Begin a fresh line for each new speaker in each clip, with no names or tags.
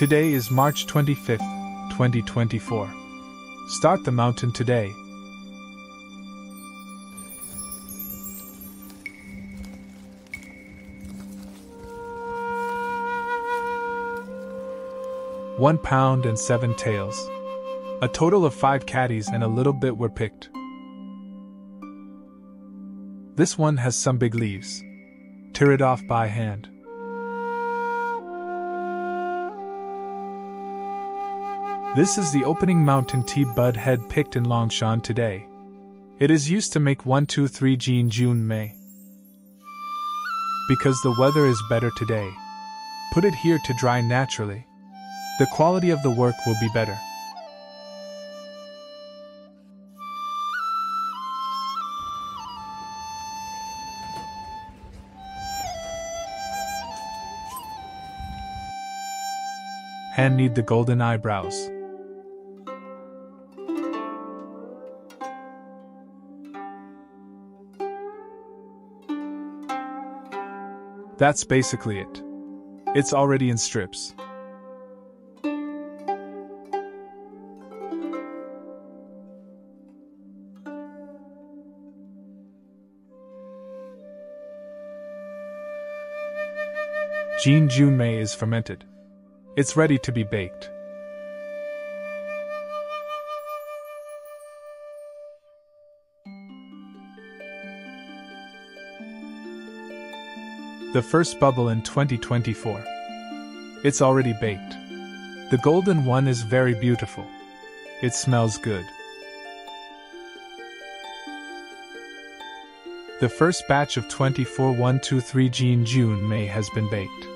Today is March 25th, 2024. Start the mountain today. One pound and seven taels. A total of five catties and a little bit were picked. This one has some big leaves. Tear it off by hand. This is the opening mountain tea bud head picked in Longshan today. It is used to make 1 2 3 Jin Junmei. Because the weather is better today. Put it here to dry naturally. The quality of the work will be better. Hand knead the golden eyebrows. That's basically it. It's already in strips. Jin Junmei is fermented. It's ready to be baked. The first bubble in 2024. It's already baked. The golden one is very beautiful. It smells good. The first batch of 24 1 2 3 Jin Junmei has been baked.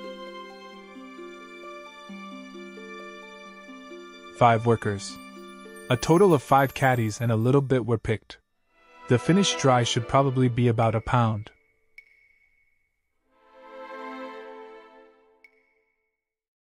Five workers. A total of five catties and a little bit were picked. The finished dry should probably be about a pound.